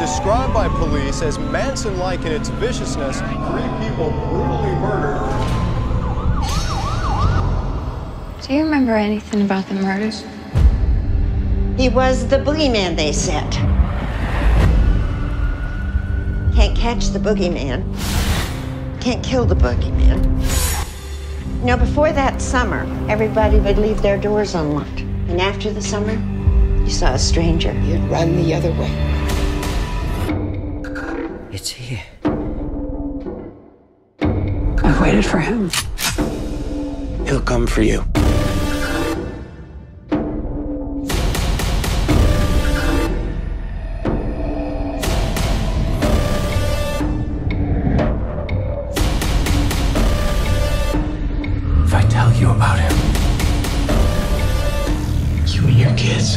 is as Manson-like in its viciousness. Three people brutally murdered. Do you remember anything about the murders? He was the boogeyman, they said. Can't catch the boogeyman. Can't kill the boogeyman. You know, before that summer, everybody would leave their doors unlocked. And after the summer, you saw a stranger. You'd run the other way. It's here. I waited for him. He'll come for you. If I tell you about him, you and your kids